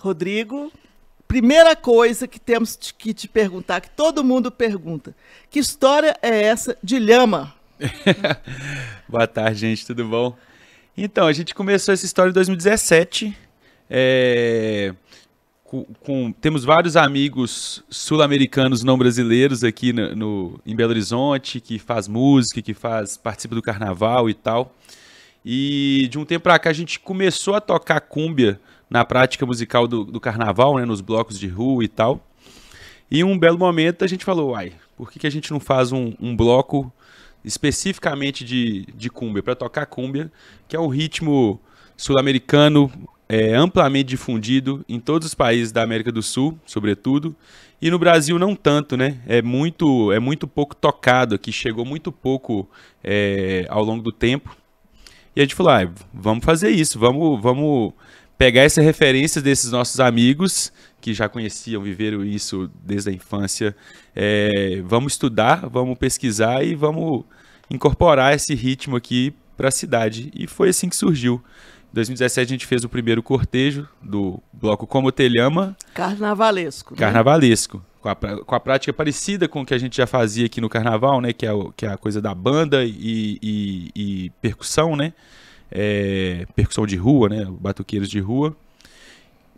Rodrigo, primeira coisa que temos que te perguntar, que todo mundo pergunta: que história é essa de lhama? Boa tarde, gente, tudo bom? Então, a gente começou essa história em 2017. É, com, com, temos vários amigos sul-americanos não brasileiros aqui no, no, em Belo Horizonte, que faz música, que faz participa do carnaval e tal. E de um tempo para cá a gente começou a tocar cúmbia na prática musical do, do carnaval, né, nos blocos de rua e tal. E um belo momento a gente falou, uai, por que, que a gente não faz um, um bloco especificamente de, de cúmbia, para tocar cúmbia, que é um ritmo sul-americano é, amplamente difundido em todos os países da América do Sul, sobretudo, e no Brasil não tanto, né? É muito, é muito pouco tocado aqui, chegou muito pouco é, ao longo do tempo. E a gente falou, ah, vamos fazer isso, vamos, vamos pegar essa referência desses nossos amigos que já conheciam, viveram isso desde a infância. É, vamos estudar, vamos pesquisar e vamos incorporar esse ritmo aqui para a cidade. E foi assim que surgiu. Em 2017 a gente fez o primeiro cortejo do bloco Como Telhama. Carnavalesco. Né? Carnavalesco. Com a, com a prática parecida com o que a gente já fazia aqui no carnaval, né? Que é, o, que é a coisa da banda e, e, e percussão, né? É, percussão de rua, né? Batuqueiros de rua.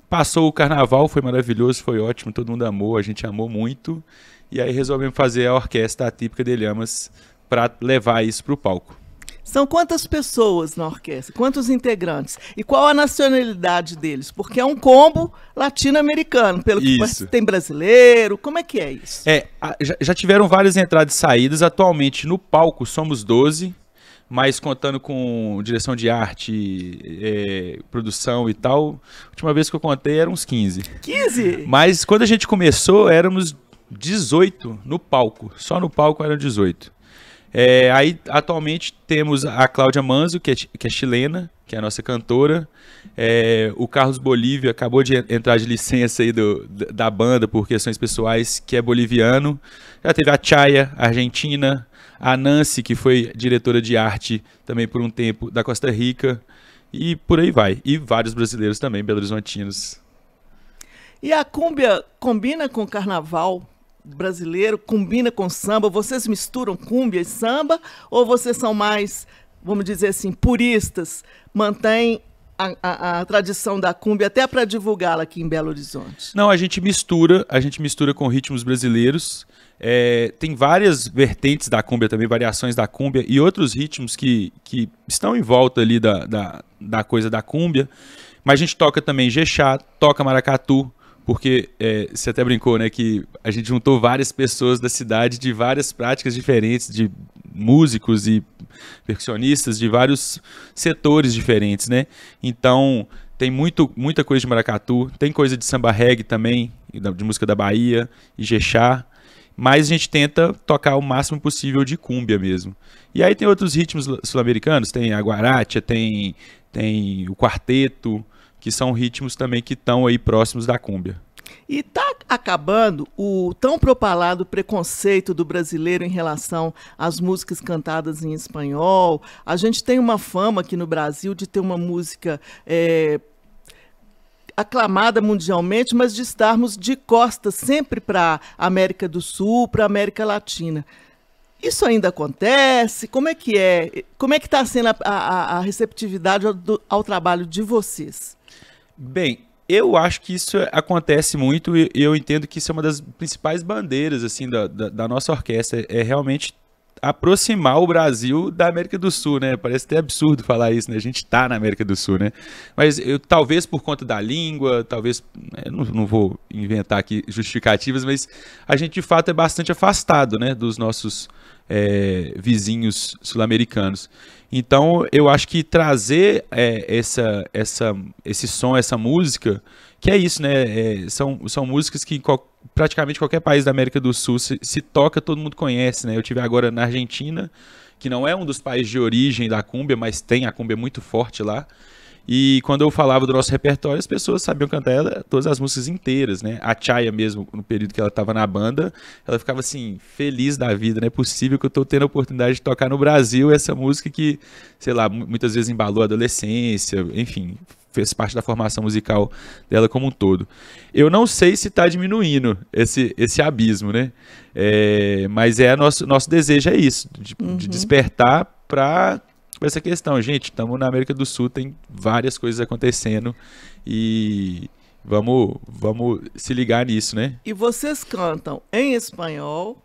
Passou o carnaval, foi maravilhoso, foi ótimo, todo mundo amou, a gente amou muito. E aí resolvemos fazer a orquestra típica de Lhamas para levar isso para o palco. São quantas pessoas na orquestra? Quantos integrantes? E qual a nacionalidade deles? Porque é um combo latino-americano, pelo que isso. tem brasileiro. Como é que é isso? É, já, já tiveram várias entradas e saídas. Atualmente no palco somos 12 mas contando com direção de arte, é, produção e tal, a última vez que eu contei eram uns 15. 15? Mas quando a gente começou, éramos 18 no palco. Só no palco eram 18. É, aí, atualmente, temos a Cláudia Manzo, que é, que é chilena, que é a nossa cantora. É, o Carlos Bolívia acabou de entrar de licença aí do, da banda por questões pessoais, que é boliviano. Já teve a Chaya, argentina, a Nancy, que foi diretora de arte também por um tempo da Costa Rica, e por aí vai. E vários brasileiros também, belo-horizontinos. E a cúmbia combina com o carnaval brasileiro, combina com samba? Vocês misturam cúmbia e samba? Ou vocês são mais, vamos dizer assim, puristas? Mantém a, a, a, tradição da cumbia até para divulgá-la aqui em Belo Horizonte? Não, a gente mistura, a gente mistura com ritmos brasileiros. É, tem várias vertentes da cúmbia também, variações da cúmbia e outros ritmos que, que estão em volta ali da, da, da coisa da cúmbia. Mas a gente toca também jexá, toca maracatu, porque é, você até brincou, né, que a gente juntou várias pessoas da cidade de várias práticas diferentes, de músicos e percussionistas de vários setores diferentes, né? Então tem muito, muita coisa de maracatu, tem coisa de samba reggae também, de música da Bahia, e jexá, mas a gente tenta tocar o máximo possível de cúmbia mesmo. E aí tem outros ritmos sul-americanos, tem a guaracha, tem, tem o quarteto, que são ritmos também que estão aí próximos da cúmbia. E está acabando o tão propalado preconceito do brasileiro em relação às músicas cantadas em espanhol. A gente tem uma fama aqui no Brasil de ter uma música é, aclamada mundialmente, mas de estarmos de costas sempre para a América do Sul, para a América Latina. Isso ainda acontece? Como é que é? Como é que está sendo a, a, a receptividade ao, ao, trabalho de vocês? Bem, eu acho que isso acontece muito e eu entendo que isso é uma das principais bandeiras assim da, da, da nossa orquestra. É realmente aproximar o Brasil da América do Sul, né? Parece até absurdo falar isso, né? A gente está na América do Sul, né? Mas eu, talvez por conta da língua, talvez. Não, não, vou inventar aqui justificativas, mas a gente de fato é bastante afastado, né? Dos nossos é, vizinhos sul-americanos. Então eu acho que trazer é, essa, essa, esse som, essa música, que é isso, né? É, são, são músicas que praticamente qualquer país da América do Sul se, se, toca, todo mundo conhece, né? Eu tive agora na Argentina, que não é um dos países de origem da cúmbia, mas tem a cúmbia muito forte lá. E quando eu falava do nosso repertório, as pessoas sabiam cantar ela, todas as músicas inteiras, né? A Chaya mesmo, no período que ela estava na banda, ela ficava assim, feliz da vida, não é possível que eu estou tendo a oportunidade de tocar no Brasil essa música que, sei lá, muitas vezes embalou a adolescência, enfim, fez parte da formação musical dela como um todo. Eu não sei se está diminuindo esse, esse abismo, né? É, mas é nosso, nosso desejo é isso, de, uhum. de despertar para essa questão. Gente, estamos na América do Sul, tem várias coisas acontecendo e vamos, vamos se ligar nisso, né? E vocês cantam em espanhol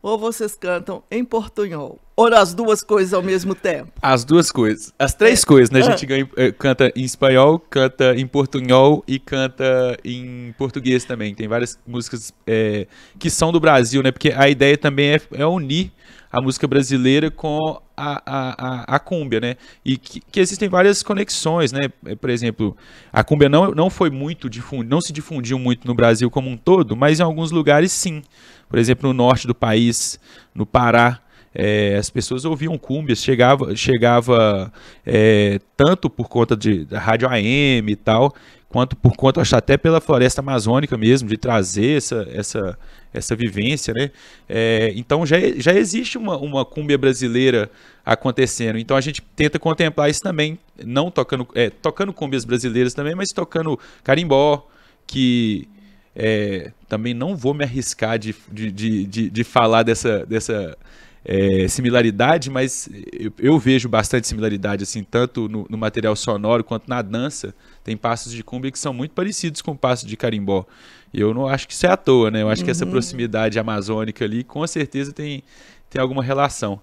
ou vocês cantam em portunhol? Ou as duas coisas ao mesmo tempo? As duas coisas. As três é. coisas, né? A gente ganha, eh, canta em espanhol, canta em portunhol e canta em português também. Tem várias músicas é, que são do Brasil, né? Porque a ideia também é, é unir a música brasileira com a, a, a, a cúmbia, né? E que, que, existem várias conexões, né? Eh, por exemplo, a cúmbia não, não foi muito difundida, não se difundiu muito no Brasil como um todo, mas em alguns lugares sim. Por exemplo, no norte do país, no Pará, é, as pessoas ouviam cúmbias, chegava, chegava é, tanto por conta de, da rádio AM e tal, quanto por conta, acho até pela floresta amazônica mesmo, de trazer essa, essa, essa vivência, né? É, então já, já existe uma, uma cúmbia brasileira acontecendo. Então a gente tenta contemplar isso também, não tocando, é, tocando cúmbias brasileiras também, mas tocando carimbó, que é, também não vou me arriscar de, de, de, de, de falar dessa, dessa é, similaridade, mas eu, eu, vejo bastante similaridade, assim, tanto no, no, material sonoro quanto na dança. Tem passos de cumbia que são muito parecidos com passos de carimbó. E eu não acho que isso é à toa, né? Eu acho uhum. que essa uhum. proximidade amazônica ali, com certeza, tem, tem alguma relação.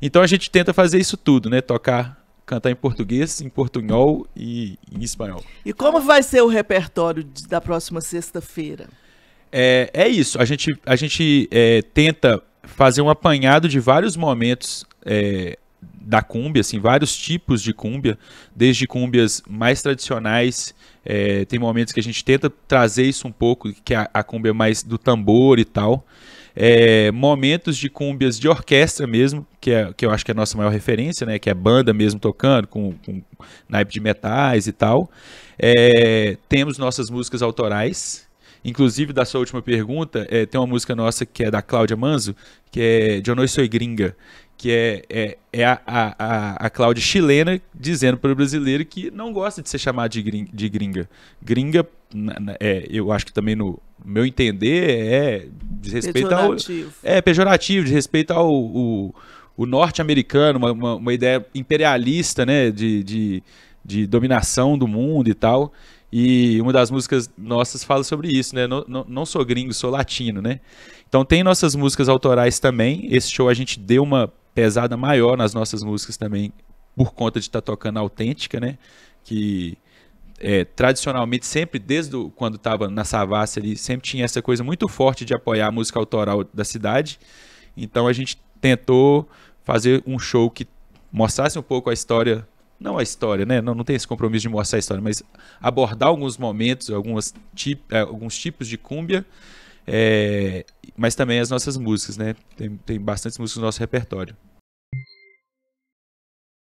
Então a gente tenta fazer isso tudo, né? Tocar cantar em português, em portunhol e em espanhol. E como vai ser o repertório da próxima sexta-feira? É, é isso. A gente, a gente é, tenta fazer um apanhado de vários momentos é, da cúmbia, assim, vários tipos de cúmbia, desde cúmbias mais tradicionais, é, tem momentos que a gente tenta trazer isso um pouco, que é a, a cúmbia mais do tambor e tal, é, momentos de cúmbias de orquestra mesmo, que, é, que eu acho que é a nossa maior referência, né, que é banda mesmo tocando, com, com naipe de metais e tal. É, temos nossas músicas autorais, Inclusive, da sua última pergunta, é, tem uma música nossa que é da Cláudia Manzo, que é De Hoy Soy Gringa, que é, é, é a, a, a Cláudia chilena dizendo para o brasileiro que não gosta de ser chamado de gringa. De gringa. gringa é, eu acho que também no meu entender é de respeito pejorativo. ao é pejorativo de respeito ao o, o norte-americano uma, uma, uma, ideia imperialista né de, de, de dominação do mundo e tal e uma das músicas nossas fala sobre isso, né? Não, não, não, sou gringo, sou latino, né? Então tem nossas músicas autorais também. Esse show a gente deu uma pesada maior nas nossas músicas também, por conta de estar tá tocando autêntica, né? Que é, tradicionalmente, sempre, desde quando estava na Savassi ali, sempre tinha essa coisa muito forte de apoiar a música autoral da cidade. Então a gente tentou fazer um show que mostrasse um pouco a história não a história, né? Não, não tem esse compromisso de mostrar a história, mas abordar alguns momentos, algumas tip, é, alguns tipos de cúmbia, é, mas também as nossas músicas, né? Tem, tem bastantes músicas no nosso repertório.